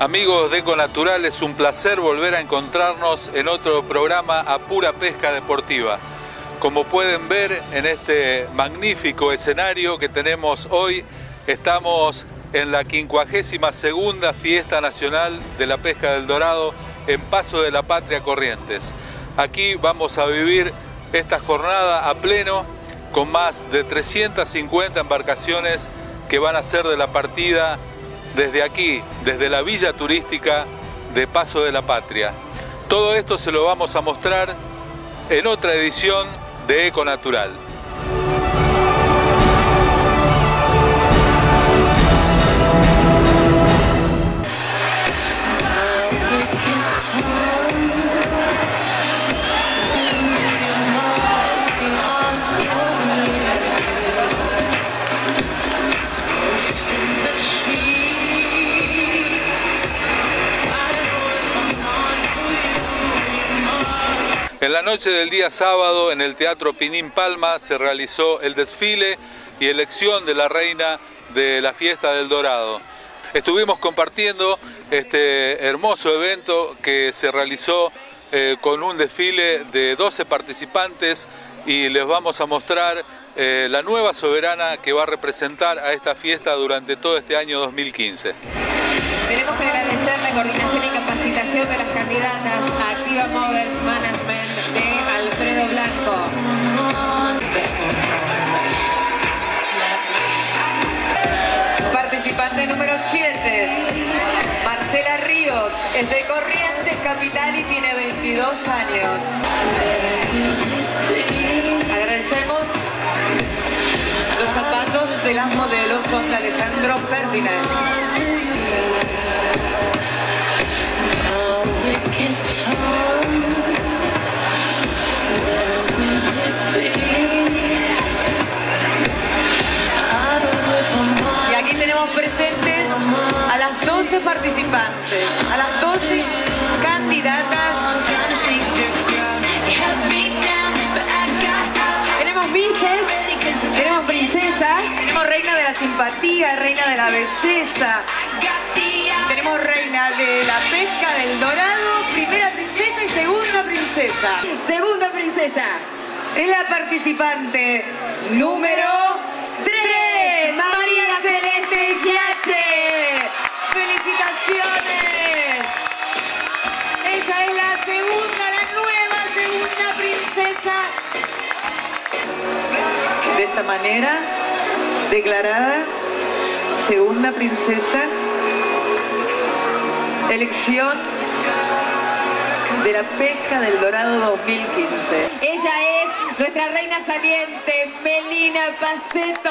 Amigos de Econatural, es un placer volver a encontrarnos en otro programa a pura pesca deportiva. Como pueden ver en este magnífico escenario que tenemos hoy, estamos en la 52 segunda Fiesta Nacional de la Pesca del Dorado en Paso de la Patria Corrientes. Aquí vamos a vivir esta jornada a pleno con más de 350 embarcaciones que van a ser de la partida desde aquí, desde la villa turística de Paso de la Patria. Todo esto se lo vamos a mostrar en otra edición de Eco Natural. En la noche del día sábado en el Teatro Pinín Palma se realizó el desfile y elección de la reina de la fiesta del Dorado. Estuvimos compartiendo este hermoso evento que se realizó eh, con un desfile de 12 participantes y les vamos a mostrar eh, la nueva soberana que va a representar a esta fiesta durante todo este año 2015. Tenemos que agradecer la coordinación y capacitación de las candidatas a Activa Models Participante número 7, Marcela Ríos, es de Corrientes Capital y tiene 22 años. Agradecemos los zapatos de las modelos son de Alejandro Ferdinand. Tenemos presentes a las 12 participantes, a las 12 candidatas. Tenemos vices, tenemos princesas, Tenemos reina de la simpatía, reina de la belleza. Tenemos reina de la pesca del dorado, primera princesa y segunda princesa. segunda princesa, Es la participante número esta manera, declarada segunda princesa, elección de la pesca del Dorado 2015. ella es nuestra reina saliente, Melina Paceto.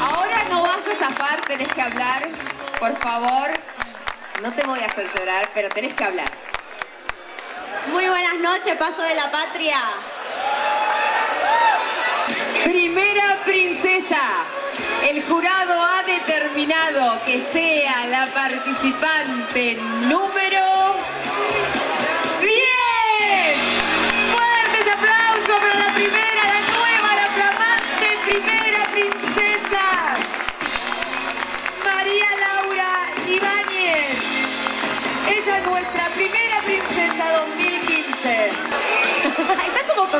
Ahora no vas a zafar, tenés que hablar, por favor. No te voy a hacer llorar, pero tenés que hablar. Muy buenas noches, Paso de la Patria. Primera princesa. El jurado ha determinado que sea la participante número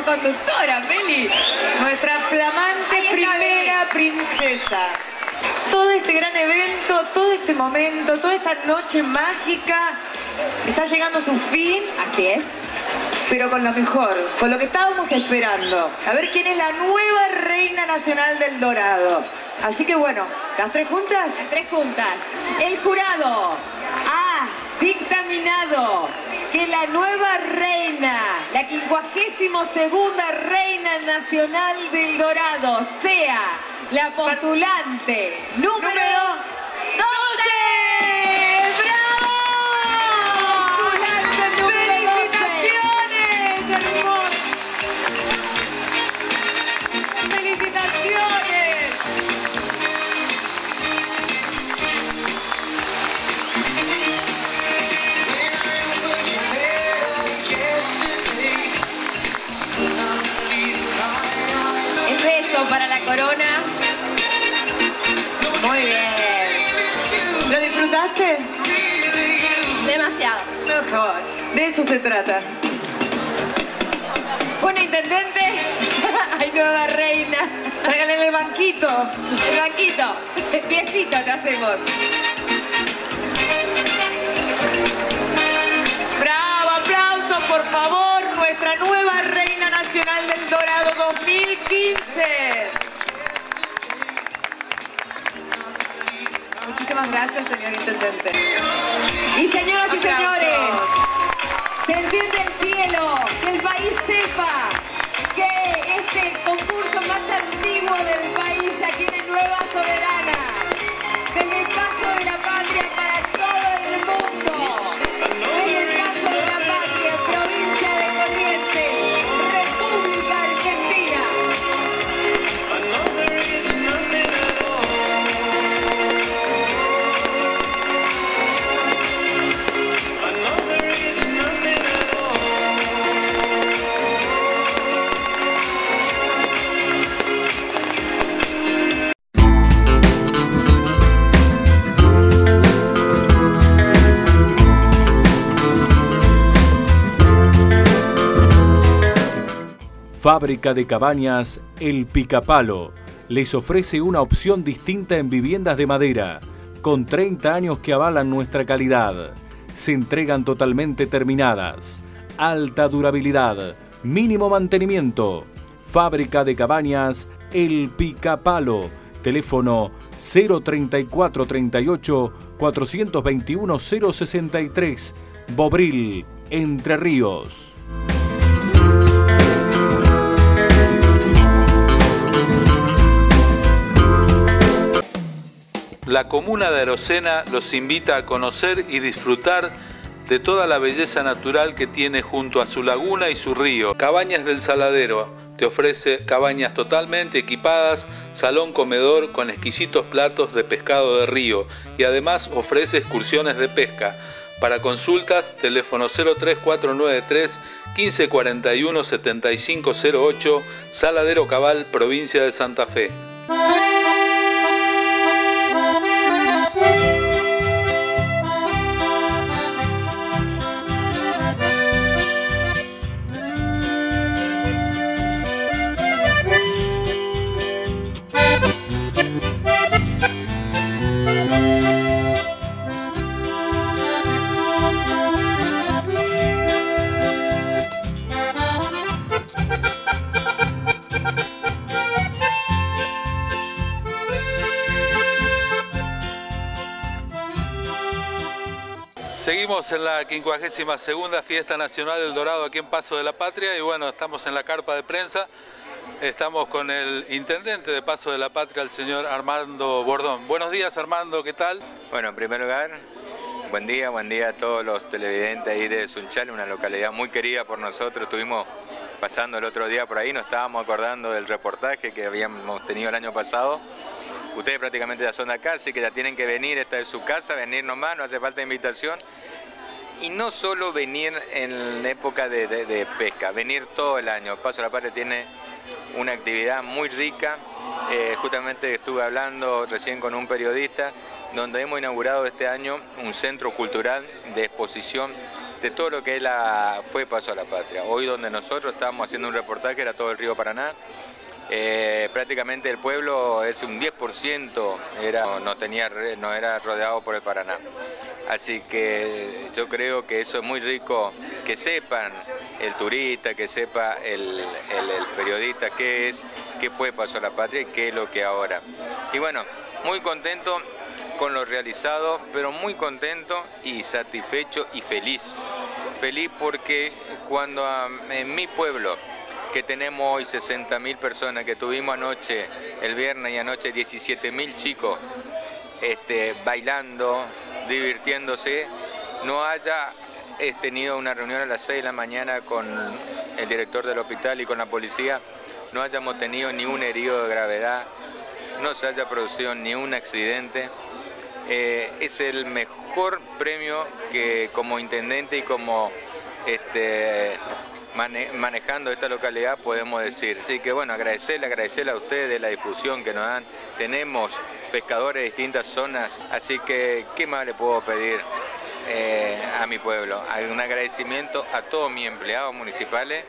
Co-conductora, Meli. Nuestra flamante primera princesa. Todo este gran evento, todo este momento, toda esta noche mágica está llegando a su fin. Así es. pero con lo mejor, con lo que estábamos esperando. A ver quién es la nueva reina nacional del Dorado. Así que bueno, las tres juntas. Las tres juntas. El jurado ha dictaminado que la nueva reina, la 52 segunda reina nacional del Dorado, sea la postulante número disfrutaste? Demasiado. Mejor. De eso se trata. Bueno, intendente, hay nueva reina. Tráigale el banquito. El banquito, el piecito te hacemos. Bravo, aplausos por favor, nuestra nueva Reina Nacional del Dorado 2015. Muchísimas gracias, señor Intendente. Y señoras y señores, se enciende el cielo, que el país sepa que este concurso más antiguo del país ya tiene nueva soberana. Fábrica de Cabañas El Picapalo les ofrece una opción distinta en viviendas de madera, con 30 años que avalan nuestra calidad. Se entregan totalmente terminadas, alta durabilidad, mínimo mantenimiento. Fábrica de Cabañas El Picapalo, teléfono 03438 421 063, Bobril, Entre Ríos. La comuna de Arocena los invita a conocer y disfrutar de toda la belleza natural que tiene junto a su laguna y su río. Cabañas del Saladero te ofrece cabañas totalmente equipadas, salón comedor con exquisitos platos de pescado de río y además ofrece excursiones de pesca. Para consultas, teléfono 03493 1541 7508, Saladero Cabal, provincia de Santa Fe. Seguimos en la 52 segunda Fiesta Nacional del Dorado aquí en Paso de la Patria y bueno, estamos en la carpa de prensa. Estamos con el intendente de Paso de la Patria, el señor Armando Bordón. Buenos días Armando, ¿qué tal? Bueno, en primer lugar, buen día, buen día a todos los televidentes ahí de Sunchal, una localidad muy querida por nosotros. Estuvimos pasando el otro día por ahí, nos estábamos acordando del reportaje que habíamos tenido el año pasado. Ustedes prácticamente ya son de acá, así que ya tienen que venir, esta es su casa, venir nomás, no hace falta invitación. Y no solo venir en época de, pesca, venir todo el año. Paso de la Patria tiene una actividad muy rica. Eh, justamente estuve hablando recién con un periodista donde hemos inaugurado este año un centro cultural de exposición de todo lo que la, fue Paso a la Patria. Hoy donde nosotros estábamos haciendo un reportaje era todo el río Paraná. Eh, prácticamente el pueblo es un 10%, era, no, tenía, no era rodeado por el Paraná. Así que yo creo que eso es muy rico, que sepan el turista, que sepa el, el- periodista qué es, qué fue Paso a la Patria y qué es lo que ahora. Y bueno, muy contento con lo realizado, pero muy contento y satisfecho y feliz. Feliz porque cuando en mi pueblo, que tenemos hoy 60.000 personas, que tuvimos anoche, el viernes y anoche 17.000 chicos este, bailando, divirtiéndose, no haya tenido una reunión a las 6 de la mañana con el director del hospital y con la policía, no hayamos tenido ni un herido de gravedad, no se haya producido ni un accidente. Eh, es el mejor premio que como intendente y como este, manejando esta localidad, podemos decir. Así que bueno, agradecerle, agradecerle a ustedes la difusión que nos dan. Tenemos pescadores de distintas zonas, así que ¿qué más le puedo pedir? Eh, a mi pueblo. Un agradecimiento a todos mis empleados municipales,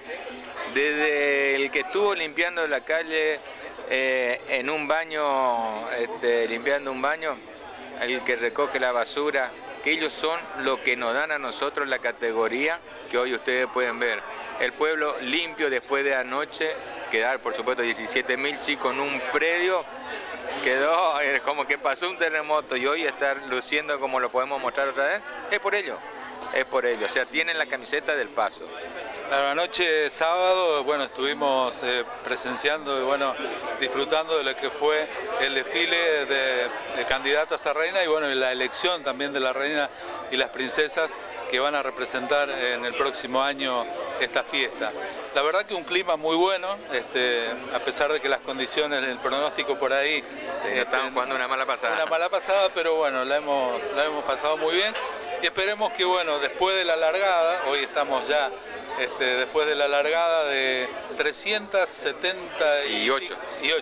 desde el que estuvo limpiando la calle eh, en un baño, este, limpiando un baño, el que recoge la basura, que ellos son lo que nos dan a nosotros la categoría que hoy ustedes pueden ver. El pueblo limpio después de anoche, quedar por supuesto 17 mil chicos en un predio, quedó como que pasó un terremoto y hoy estar luciendo como lo podemos mostrar otra vez, es por ello, es por ello, o sea, tienen la camiseta del paso. La noche sábado, bueno, estuvimos eh, presenciando y bueno, disfrutando de lo que fue el desfile de, candidatas a reina y bueno, la elección también de la reina y las princesas que van a representar en el próximo año esta fiesta. La verdad que un clima muy bueno, este, a pesar de que las condiciones, el pronóstico por ahí... Sí, este, jugando una mala pasada. Una mala pasada, pero bueno, la hemos, la hemos pasado muy bien y esperemos que bueno, después de la largada, hoy estamos ya este, después de la largada de 378. Y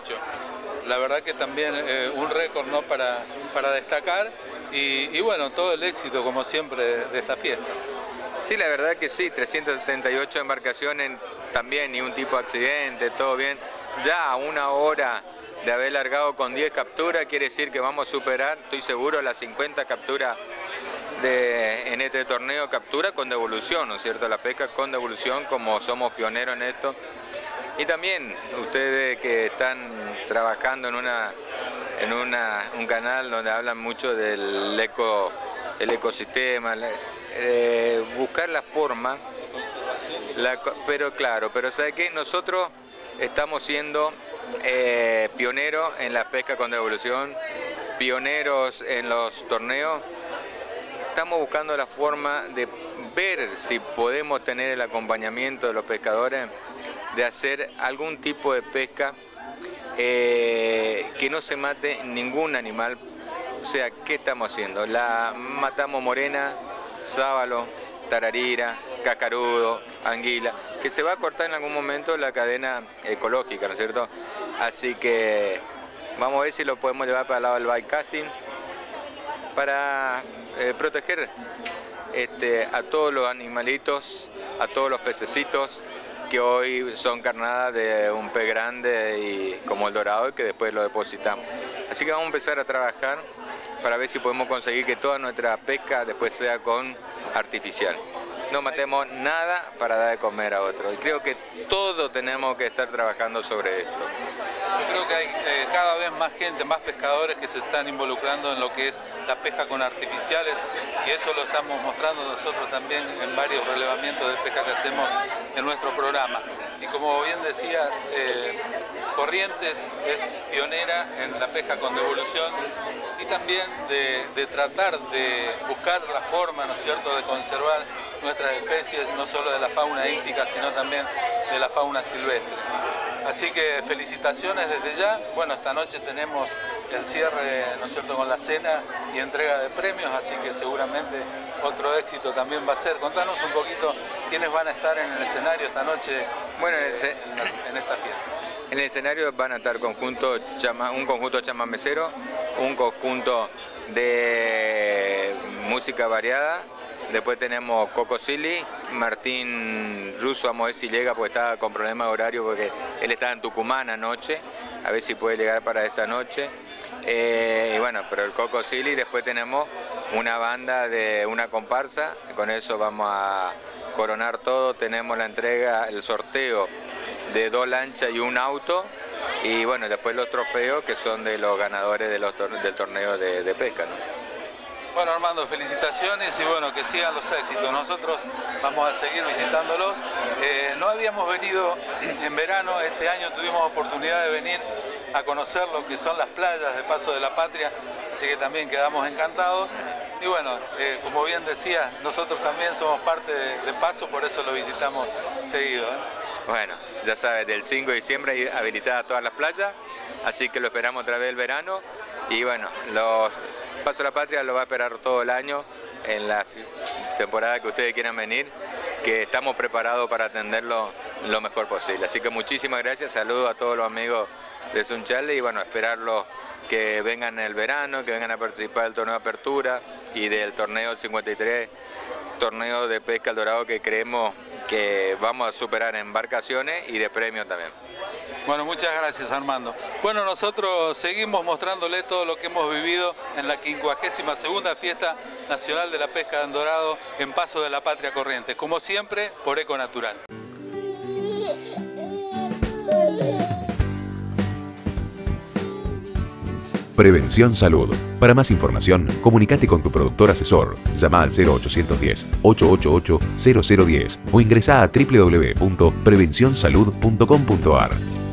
La verdad que también eh, un récord ¿no? para, para destacar y, bueno, todo el éxito como siempre de, esta fiesta. Sí, la verdad que sí, 378 embarcaciones también, ni un tipo de accidente, todo bien. Ya a una hora de haber largado con 10 capturas, quiere decir que vamos a superar, estoy seguro, las 50 capturas en este torneo captura con devolución, ¿no es cierto? La pesca con devolución, como somos pioneros en esto. Y también ustedes que están trabajando en una en un canal donde hablan mucho del eco, el ecosistema, eh, buscar la forma, pero claro, pero ¿sabe qué? Nosotros estamos siendo eh, pioneros en la pesca con devolución, pioneros en los torneos estamos buscando la forma de ver si podemos tener el acompañamiento de los pescadores, de hacer algún tipo de pesca eh, que no se mate ningún animal. O sea, ¿qué estamos haciendo? La matamos morena, sábalo, tararira, cacarudo, anguila, que se va a cortar en algún momento la cadena ecológica, ¿no es cierto? Así que vamos a ver si lo podemos llevar para el lado del bike casting para eh, proteger este, a todos los animalitos, a todos los pececitos que hoy son carnadas de un pez grande y como el dorado y que después lo depositamos. Así que vamos a empezar a trabajar para ver si podemos conseguir que toda nuestra pesca después sea con artificial. No matemos nada para dar de comer a otro. Y creo que todos tenemos que estar trabajando sobre esto. Yo creo que hay eh, cada vez más gente, más pescadores que se están involucrando en lo que es la pesca con artificiales y eso lo estamos mostrando nosotros también en varios relevamientos de pesca que hacemos en nuestro programa. Y como bien decías, eh, Corrientes es pionera en la pesca con devolución y también de, tratar de buscar la forma, ¿no es cierto?, de conservar nuestras especies, no solo de la fauna íctica, sino también de la fauna silvestre. Así que felicitaciones desde ya. Bueno, esta noche tenemos el cierre, ¿no es cierto?, con la cena y entrega de premios, así que seguramente otro éxito también va a ser. Contanos un poquito quiénes van a estar en el escenario esta noche bueno, en, esta fiesta. En el escenario van a estar conjunto un conjunto chamamecero, un conjunto de música variada, Después tenemos Coco Silly, Martín Russo, vamos a ver si llega porque está con problemas de horario porque él está en Tucumán anoche, a ver si puede llegar para esta noche. Eh, y bueno, pero el Coco Silly, después tenemos una banda de una comparsa, con eso vamos a coronar todo, tenemos la entrega, el sorteo de dos lanchas y un auto, y bueno, después los trofeos que son de los ganadores de los del torneo de, de pesca. Bueno Armando, felicitaciones y bueno, que sigan los éxitos. Nosotros vamos a seguir visitándolos. Eh, no habíamos venido en verano, este año tuvimos oportunidad de venir a conocer lo que son las playas de Paso de la Patria, así que también quedamos encantados. Y bueno, eh, como bien decía, nosotros también somos parte de, Paso, por eso lo visitamos seguido. ¿eh? Bueno, ya sabes, del 5 de diciembre hay habilitadas todas las playas, así que lo esperamos otra vez el verano. Y bueno, los Paso a la Patria lo va a esperar todo el año en la temporada que ustedes quieran venir que estamos preparados para atenderlo lo mejor posible. Así que muchísimas gracias, saludos a todos los amigos de Sunchale y bueno, esperarlo que vengan en el verano, que vengan a participar del torneo de apertura y del torneo 53, torneo de pesca al dorado que creemos que vamos a superar en embarcaciones y de premio también. Bueno, muchas gracias Armando. Bueno, nosotros seguimos mostrándole todo lo que hemos vivido en la 52 Fiesta Nacional de la Pesca de Dorado en Paso de la Patria Corriente, como siempre por Eco Natural. Prevención Salud. Para más información, comunícate con tu productor asesor. Llama al 0810-888-0010 o ingresa a www.prevencionsalud.com.ar.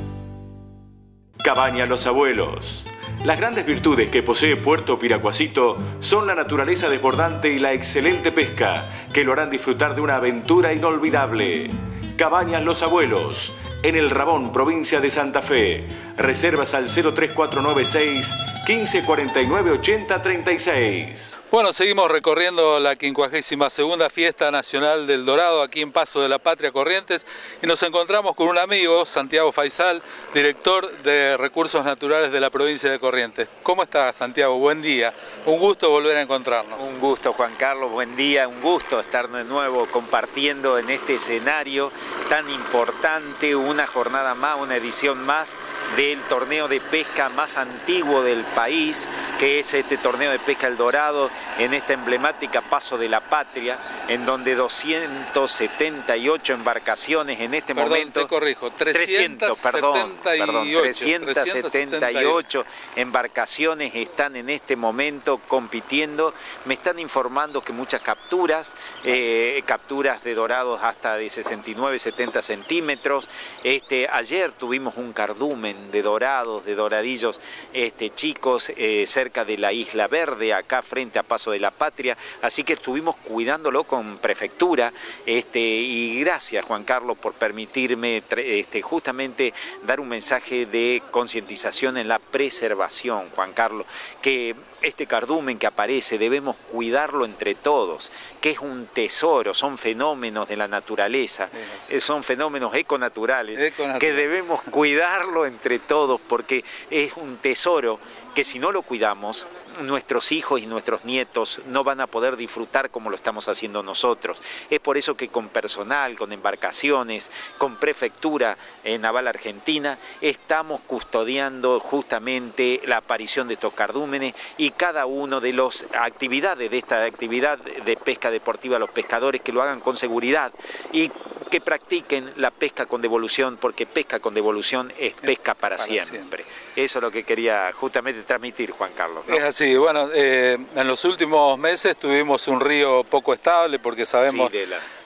Cabaña Los Abuelos. Las grandes virtudes que posee Puerto Piracuacito son la naturaleza desbordante y la excelente pesca, que lo harán disfrutar de una aventura inolvidable. Cabañas Los Abuelos, en el Rabón, provincia de Santa Fe. Reservas al 03496 1549 8036. Bueno, seguimos recorriendo la 52 Fiesta Nacional del Dorado aquí en Paso de la Patria Corrientes y nos encontramos con un amigo, Santiago Faisal, director de Recursos Naturales de la provincia de Corrientes. ¿Cómo está Santiago? Buen día. Un gusto volver a encontrarnos. Un gusto Juan Carlos, buen día, un gusto estar de nuevo compartiendo en este escenario tan importante, una jornada más, una edición más del torneo de pesca más antiguo del país, que es este torneo de pesca El Dorado, en esta emblemática Paso de la Patria, en donde 278 embarcaciones en este momento... Te corrijo, 300, perdón, 378 embarcaciones están en este momento compitiendo. Me están informando que muchas capturas, eh, capturas de dorados hasta de 69, 70 centímetros. Este, ayer tuvimos un cardumen de dorados, de doradillos este, chicos, eh, cerca de la Isla Verde, acá frente a Paso de la Patria, así que estuvimos cuidándolo con prefectura este, y gracias Juan Carlos por permitirme este, justamente dar un mensaje de concientización en la preservación, Juan Carlos, que este cardumen que aparece debemos cuidarlo entre todos, que es un tesoro, son fenómenos de la naturaleza, eh, son fenómenos econaturales, que debemos cuidarlo entre todos porque es un tesoro que si no lo cuidamos, nuestros hijos y nuestros nietos no van a poder disfrutar como lo estamos haciendo nosotros. Es por eso que con personal, con embarcaciones, con prefectura Naval Argentina, estamos custodiando justamente la aparición de estos cardúmenes y cada uno de las actividades de esta actividad de pesca deportiva, los pescadores que lo hagan con seguridad y que practiquen la pesca con devolución, porque pesca con devolución es pesca para, siempre. Eso es lo que quería justamente transmitir, Juan Carlos. Es así, bueno, eh, en los últimos meses tuvimos un río poco estable porque sabemos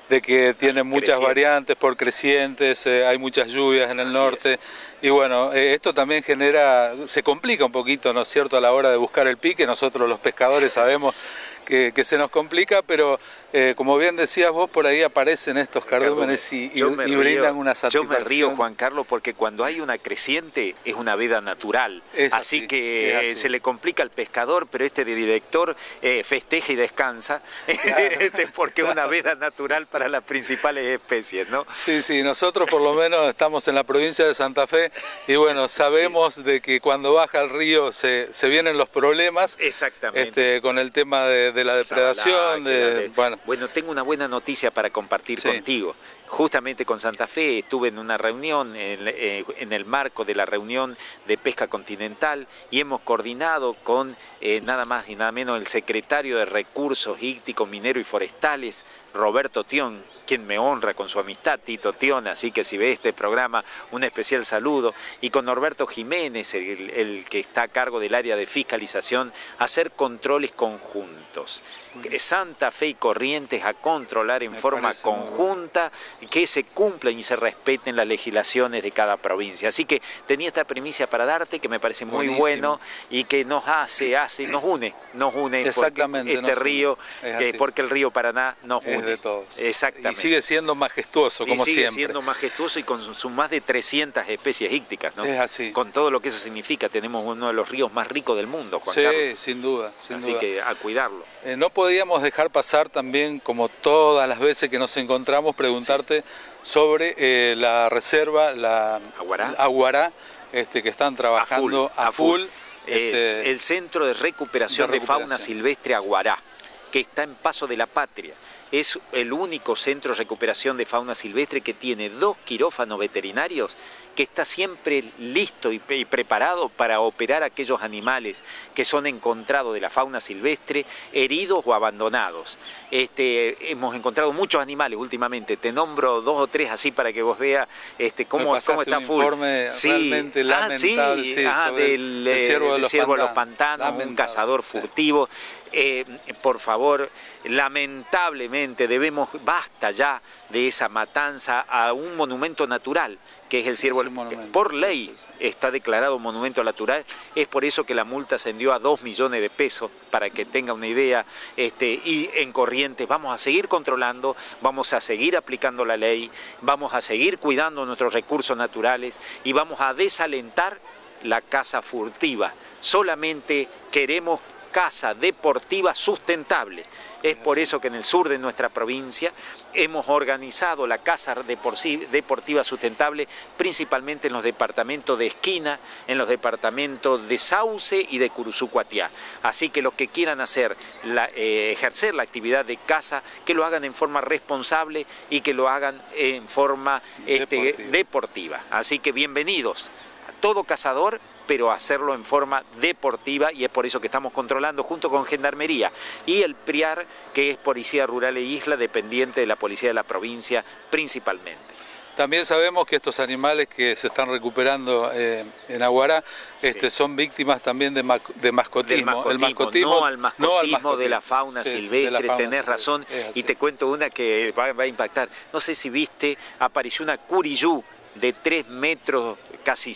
de, que tiene muchas variantes por crecientes, eh, hay muchas lluvias en el norte. Y bueno, eh, esto también genera, se complica un poquito, ¿no es cierto?, a la hora de buscar el pique. Nosotros los pescadores sabemos que, que se nos complica, pero eh, como bien decías vos, por ahí aparecen estos cardúmenes y, brindan una satisfacción. Yo me río, Juan Carlos, porque cuando hay una creciente es una veda natural. así, que se le complica al pescador, pero este director eh, festeja y descansa, este, porque es una veda natural para las principales especies, ¿no? Sí, sí, nosotros por lo menos estamos en la provincia de Santa Fe y bueno, sabemos de que cuando baja el río se, vienen los problemas. Exactamente. Este, con el tema de, la depredación, de, bueno, bueno, tengo una buena noticia para compartir contigo. Justamente con Santa Fe estuve en una reunión, eh, en, el marco de la reunión de pesca continental, y hemos coordinado con eh, nada más y nada menos el secretario de Recursos Ícticos, Minero y Forestales, Roberto Tión, quien me honra con su amistad, Tito Tión, así que si ve este programa, un especial saludo, y con Norberto Jiménez, el, que está a cargo del área de fiscalización, hacer controles conjuntos. Santa Fe y Corrientes a controlar en forma conjunta que se cumplan y se respeten las legislaciones de cada provincia. Así que tenía esta premisa para darte que me parece muy bueno y que nos hace, hace, nos une, nos une Exactamente, este río, porque el río Paraná nos une. de todos. Exactamente. Y sigue siendo majestuoso, como y sigue siendo majestuoso y con sus más de 300 especies ícticas, ¿no? Es así. Con todo lo que eso significa, tenemos uno de los ríos más ricos del mundo, Juan sí, Carlos. sin duda, sin Así que a cuidarlo. Eh, no podíamos dejar pasar también, como todas las veces que nos encontramos, preguntarte sobre eh, la reserva, la Aguará, este, que están trabajando a full. Eh, este, el Centro de Recuperación de, Fauna Silvestre Aguará, que está en Paso de la Patria. Es el único centro de recuperación de fauna silvestre que tiene dos quirófanos veterinarios que está siempre listo y, preparado para operar aquellos animales que son encontrados de la fauna silvestre, heridos o abandonados. Este, hemos encontrado muchos animales últimamente, te nombro dos o tres así para que vos veas este, cómo, cómo está un Informe sí. realmente ah, lamentable, sí, ah, del, el ciervo de los, los pantanos, un cazador furtivo. Eh, por favor, lamentablemente debemos, basta ya de esa matanza a un monumento natural que es el ciervo, por ley está declarado monumento natural, es por eso que la multa ascendió a 2 millones de pesos, para que tenga una idea, este, y en Corrientes vamos a seguir controlando, vamos a seguir aplicando la ley, vamos a seguir cuidando nuestros recursos naturales y vamos a desalentar la caza furtiva. Solamente queremos casa deportiva sustentable. Es por eso que en el sur de nuestra provincia hemos organizado la casa deportiva sustentable principalmente en los departamentos de Esquina, en los departamentos de Sauce y de Curuzucuatiá. Así que los que quieran hacer eh, ejercer la actividad de casa, que lo hagan en forma responsable y que lo hagan en forma este, deportiva. Así que bienvenidos a todo cazador pero hacerlo en forma deportiva y es por eso que estamos controlando junto con Gendarmería y el PRIAR, que es Policía Rural e Isla, dependiente de la Policía de la provincia principalmente. También sabemos que estos animales que se están recuperando eh, en Aguará este, son víctimas también de, mascotismo. El mascotismo, no al mascotismo, de la fauna silvestre, tenés razón. Y te cuento una que va, va, a impactar. No sé si viste, apareció una curiyú de 3 metros, casi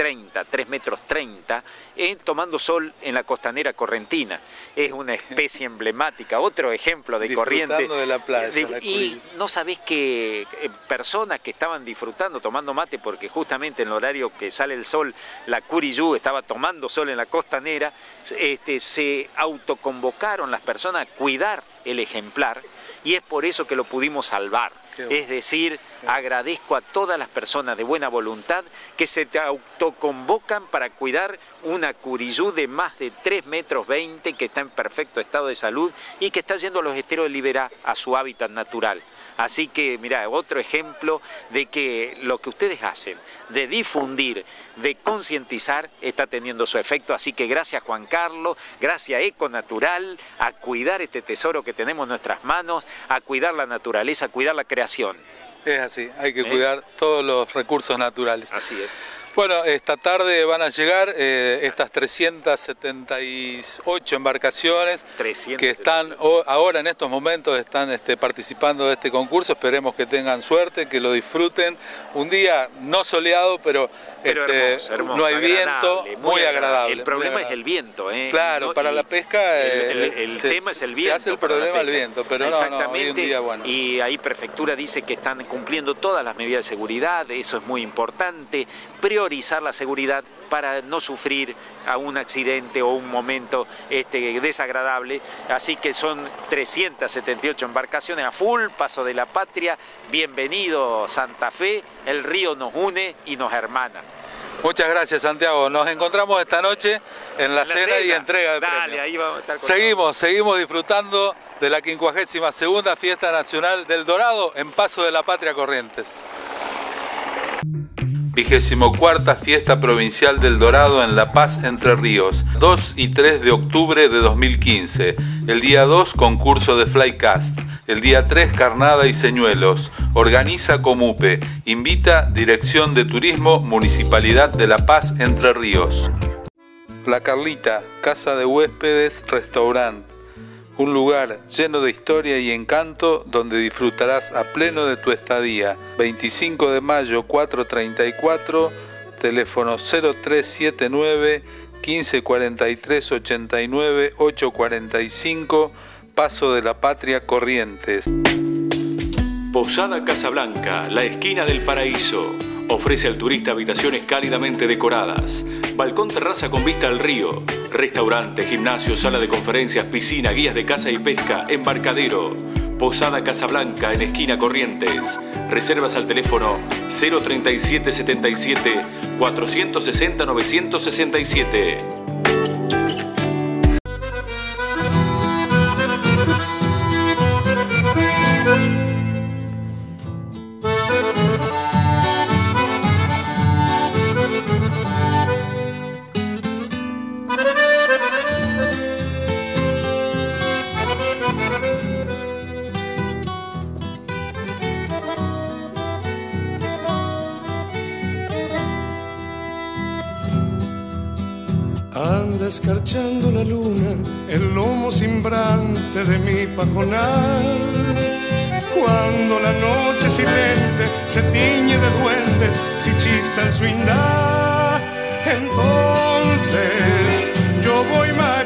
30, 3 metros 30, en, tomando sol en la costanera correntina. Es una especie emblemática, otro ejemplo de corriente. de la playa. y no sabés que eh, personas que estaban disfrutando, tomando mate, porque justamente en el horario que sale el sol, la Curiyú estaba tomando sol en la costanera, este, se autoconvocaron las personas a cuidar el ejemplar y es por eso que lo pudimos salvar. Es decir, agradezco a todas las personas de buena voluntad que se autoconvocan para cuidar una curiyú de más de 3 metros 20 que está en perfecto estado de salud y que está yendo a los esteros de Liberá a su hábitat natural. Así que, mira, otro ejemplo de que lo que ustedes hacen, de difundir, de concientizar, está teniendo su efecto. Así que gracias Juan Carlos, gracias Eco Natural, a cuidar este tesoro que tenemos en nuestras manos, a cuidar la naturaleza, a cuidar la creación. Es así, hay que ¿Eh? cuidar todos los recursos naturales. Así es. Bueno, esta tarde van a llegar eh, estas 378 embarcaciones que están ahora en estos momentos están este, participando de este concurso. Esperemos que tengan suerte, que lo disfruten. Un día no soleado, pero, este, no hay viento, muy, agradable. El problema es el viento. ¿eh? Claro, para la pesca el, eh, tema es el viento. Se hace el problema el viento, pero Exactamente, un día bueno. Y ahí Prefectura dice que están cumpliendo todas las medidas de seguridad, eso es muy importante priorizar la seguridad para no sufrir a un accidente o un momento este, desagradable. Así que son 378 embarcaciones a full, paso de la patria. Bienvenido Santa Fe, el río nos une y nos hermana. Muchas gracias Santiago. Nos encontramos esta noche en la, cena, y entrega de Dale, Ahí vamos a estar seguimos, seguimos disfrutando de la 52 Fiesta Nacional del Dorado en Paso de la Patria Corrientes. Vigésimo cuarta Fiesta Provincial del Dorado en La Paz, Entre Ríos, 2 y 3 de octubre de 2015. El día 2, concurso de Flycast. El día 3, carnada y señuelos. Organiza Comupe. Invita Dirección de Turismo, Municipalidad de La Paz, Entre Ríos. La Carlita, Casa de Huéspedes, Restaurante un lugar lleno de historia y encanto donde disfrutarás a pleno de tu estadía. 25 de mayo 434, teléfono 0379 1543 89 845, Paso de la Patria Corrientes. Posada Casablanca, la esquina del paraíso. Ofrece al turista habitaciones cálidamente decoradas, balcón terraza con vista al río, restaurante, gimnasio, sala de conferencias, piscina, guías de caza y pesca, embarcadero. Posada Casablanca en esquina Corrientes. Reservas al teléfono 03777 460 967. Escarchando la luna, el lomo simbrante de mi pajonal. Cuando la noche silente se tiñe de duendes, si chista el swing entonces yo voy más